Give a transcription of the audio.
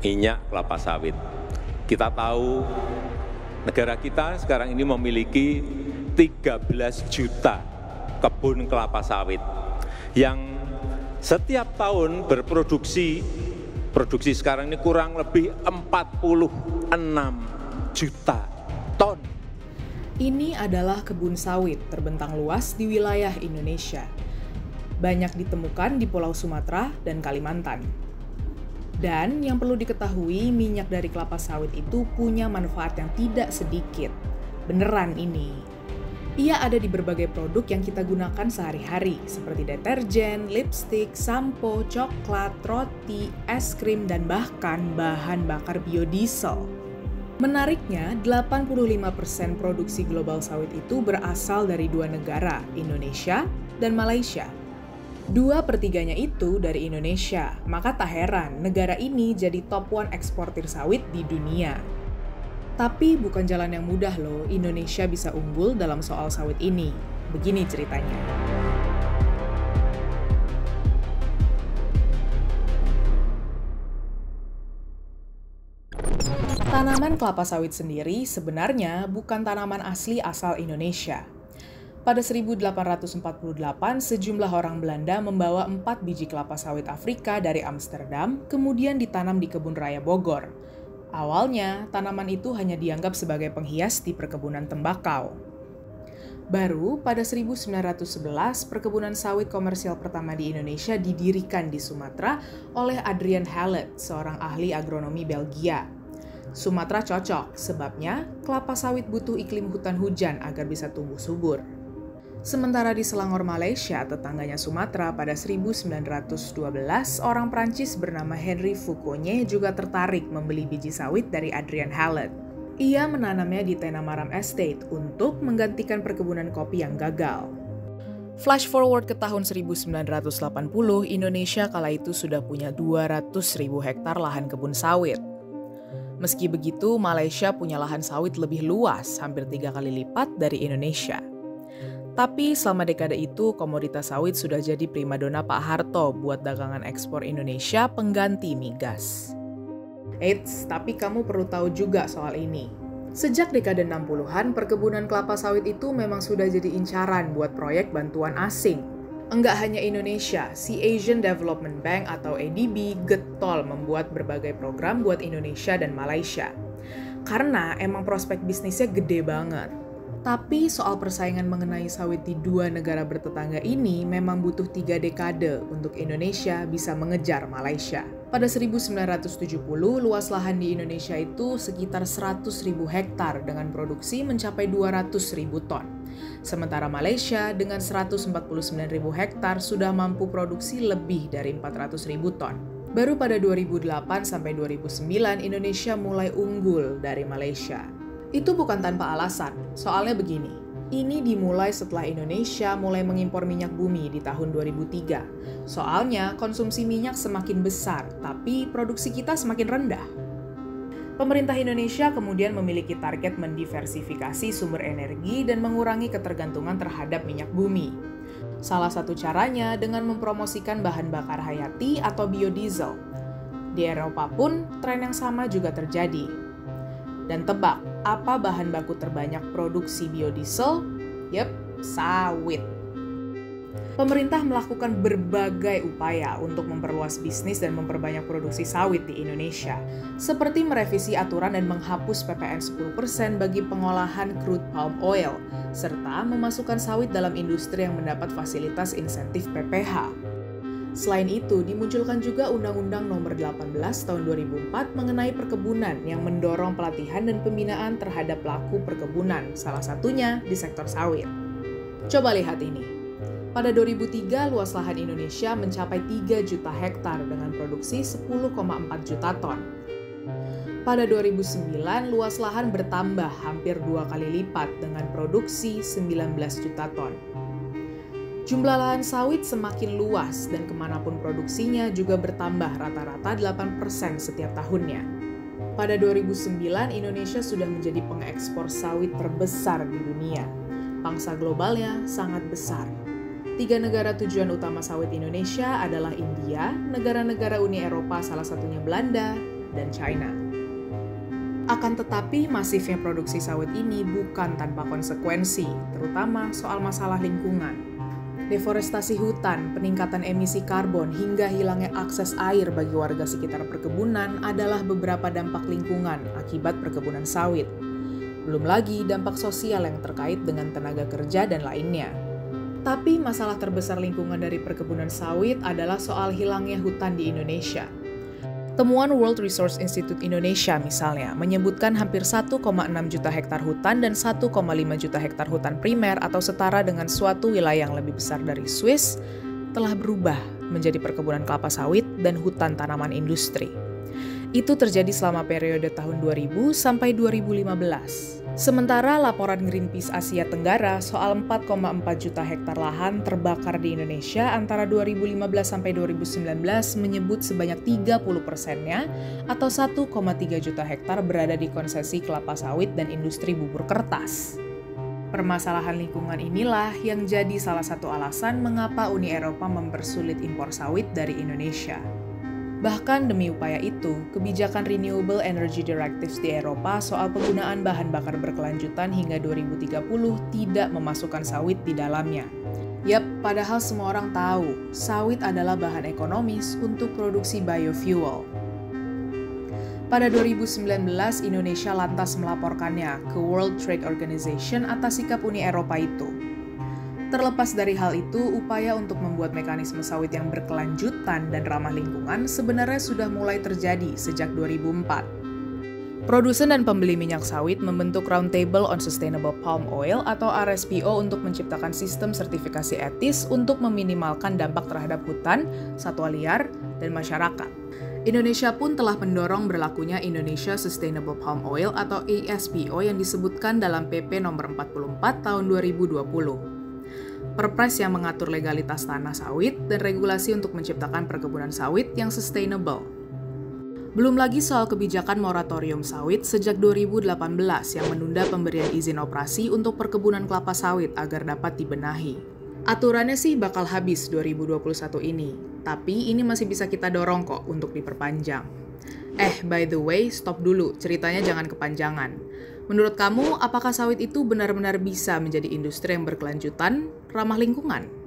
minyak kelapa sawit. Kita tahu negara kita sekarang ini memiliki 13 juta kebun kelapa sawit yang setiap tahun berproduksi produksi sekarang ini kurang lebih 46 juta ton. Ini adalah kebun sawit terbentang luas di wilayah Indonesia. Banyak ditemukan di Pulau Sumatera dan Kalimantan. Dan yang perlu diketahui, minyak dari kelapa sawit itu punya manfaat yang tidak sedikit. Beneran ini. Ia ada di berbagai produk yang kita gunakan sehari-hari, seperti deterjen, lipstick, sampo, coklat, roti, es krim, dan bahkan bahan bakar biodiesel. Menariknya, 85% produksi global sawit itu berasal dari dua negara, Indonesia dan Malaysia. Dua pertiganya itu dari Indonesia, maka tak heran negara ini jadi top one eksportir sawit di dunia. Tapi bukan jalan yang mudah loh, Indonesia bisa unggul dalam soal sawit ini. Begini ceritanya. Tanaman kelapa sawit sendiri sebenarnya bukan tanaman asli asal Indonesia. Pada 1848, sejumlah orang Belanda membawa empat biji kelapa sawit Afrika dari Amsterdam, kemudian ditanam di kebun raya Bogor. Awalnya, tanaman itu hanya dianggap sebagai penghias di perkebunan tembakau. Baru pada 1911, perkebunan sawit komersial pertama di Indonesia didirikan di Sumatera oleh Adrian Hallett, seorang ahli agronomi Belgia. Sumatera cocok, sebabnya kelapa sawit butuh iklim hutan hujan agar bisa tumbuh subur. Sementara di Selangor, Malaysia, tetangganya Sumatera pada 1912, orang Prancis bernama Henry Foucault juga tertarik membeli biji sawit dari Adrian Hallett. Ia menanamnya di Tenamaram Estate untuk menggantikan perkebunan kopi yang gagal. Flash forward ke tahun 1980, Indonesia kala itu sudah punya 200 ribu hektar lahan kebun sawit. Meski begitu, Malaysia punya lahan sawit lebih luas, hampir tiga kali lipat dari Indonesia. Tapi selama dekade itu, komoditas sawit sudah jadi primadona Pak Harto buat dagangan ekspor Indonesia pengganti migas. Eits, tapi kamu perlu tahu juga soal ini. Sejak dekade 60-an, perkebunan kelapa sawit itu memang sudah jadi incaran buat proyek bantuan asing. Enggak hanya Indonesia, si Asian Development Bank atau ADB getol membuat berbagai program buat Indonesia dan Malaysia. Karena emang prospek bisnisnya gede banget. Tapi soal persaingan mengenai sawit di dua negara bertetangga ini memang butuh tiga dekade untuk Indonesia bisa mengejar Malaysia. Pada 1970, luas lahan di Indonesia itu sekitar 100 ribu hektar dengan produksi mencapai 200 ribu ton. Sementara Malaysia dengan 149 ribu hektar sudah mampu produksi lebih dari 400 ribu ton. Baru pada 2008 sampai 2009 Indonesia mulai unggul dari Malaysia. Itu bukan tanpa alasan, soalnya begini. Ini dimulai setelah Indonesia mulai mengimpor minyak bumi di tahun 2003. Soalnya konsumsi minyak semakin besar, tapi produksi kita semakin rendah. Pemerintah Indonesia kemudian memiliki target mendiversifikasi sumber energi dan mengurangi ketergantungan terhadap minyak bumi. Salah satu caranya dengan mempromosikan bahan bakar hayati atau biodiesel. Di Eropa pun, tren yang sama juga terjadi. Dan tebak, apa bahan baku terbanyak produksi biodiesel? Yep, sawit. Pemerintah melakukan berbagai upaya untuk memperluas bisnis dan memperbanyak produksi sawit di Indonesia, seperti merevisi aturan dan menghapus PPN 10% bagi pengolahan crude palm oil, serta memasukkan sawit dalam industri yang mendapat fasilitas insentif PPH. Selain itu, dimunculkan juga Undang-Undang Nomor 18 Tahun 2004 mengenai perkebunan yang mendorong pelatihan dan pembinaan terhadap pelaku perkebunan, salah satunya di sektor sawit. Coba lihat ini. Pada 2003, luas lahan Indonesia mencapai 3 juta hektar dengan produksi 10,4 juta ton. Pada 2009, luas lahan bertambah hampir dua kali lipat dengan produksi 19 juta ton. Jumlah lahan sawit semakin luas dan ke mana pun produksinya juga bertambah rata-rata 8% setiap tahunnya. Pada 2009, Indonesia sudah menjadi pengekspor sawit terbesar di dunia. Pangsa globalnya sangat besar. Tiga negara tujuan utama sawit Indonesia adalah India, negara-negara Uni Eropa salah satunya Belanda, dan China. Akan tetapi, masifnya produksi sawit ini bukan tanpa konsekuensi, terutama soal masalah lingkungan. Deforestasi hutan, peningkatan emisi karbon, hingga hilangnya akses air bagi warga sekitar perkebunan adalah beberapa dampak lingkungan akibat perkebunan sawit. Belum lagi dampak sosial yang terkait dengan tenaga kerja dan lainnya. Tapi masalah terbesar lingkungan dari perkebunan sawit adalah soal hilangnya hutan di Indonesia. Temuan World Resource Institute Indonesia misalnya menyebutkan hampir 1,6 juta hektar hutan dan 1,5 juta hektar hutan primer atau setara dengan suatu wilayah yang lebih besar dari Swiss telah berubah menjadi perkebunan kelapa sawit dan hutan tanaman industri. Itu terjadi selama periode tahun 2000 sampai 2015. Sementara laporan Greenpeace Asia Tenggara soal 4,4 juta hektar lahan terbakar di Indonesia antara 2015 sampai 2019 menyebut sebanyak 30 persennya atau 1,3 juta hektar berada di konsesi kelapa sawit dan industri bubur kertas. Permasalahan lingkungan inilah yang jadi salah satu alasan mengapa Uni Eropa mempersulit impor sawit dari Indonesia. Bahkan demi upaya itu, kebijakan Renewable Energy Directives di Eropa soal penggunaan bahan bakar berkelanjutan hingga 2030 tidak memasukkan sawit di dalamnya. Yap, padahal semua orang tahu, sawit adalah bahan ekonomis untuk produksi biofuel. Pada 2019, Indonesia lantas melaporkannya ke World Trade Organization atas sikap Uni Eropa itu. Terlepas dari hal itu, upaya untuk membuat mekanisme sawit yang berkelanjutan dan ramah lingkungan sebenarnya sudah mulai terjadi sejak 2004. Produsen dan pembeli minyak sawit membentuk Roundtable on Sustainable Palm Oil atau RSPO untuk menciptakan sistem sertifikasi etis untuk meminimalkan dampak terhadap hutan, satwa liar, dan masyarakat. Indonesia pun telah mendorong berlakunya Indonesia Sustainable Palm Oil atau ASPO yang disebutkan dalam PP nomor 44 tahun 2020. Perpres yang mengatur legalitas tanah sawit dan regulasi untuk menciptakan perkebunan sawit yang sustainable. Belum lagi soal kebijakan moratorium sawit sejak 2018 yang menunda pemberian izin operasi untuk perkebunan kelapa sawit agar dapat dibenahi. Aturannya sih bakal habis 2021 ini, tapi ini masih bisa kita dorong kok untuk diperpanjang. Eh, by the way, stop dulu, ceritanya jangan kepanjangan. Menurut kamu, apakah sawit itu benar-benar bisa menjadi industri yang berkelanjutan, ramah lingkungan?